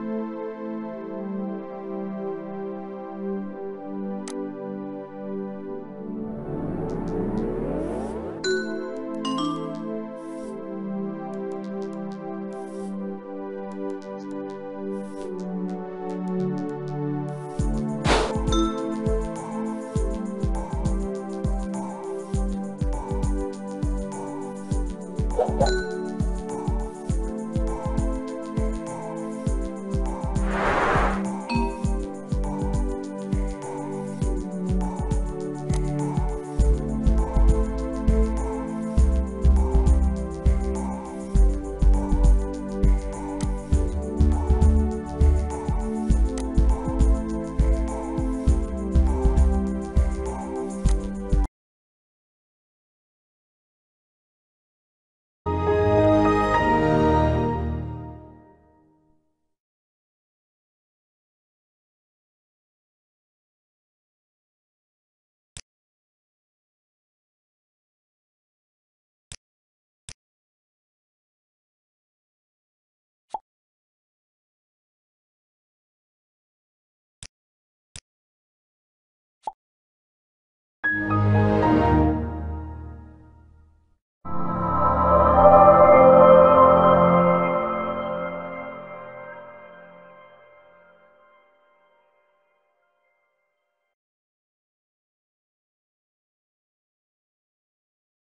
Música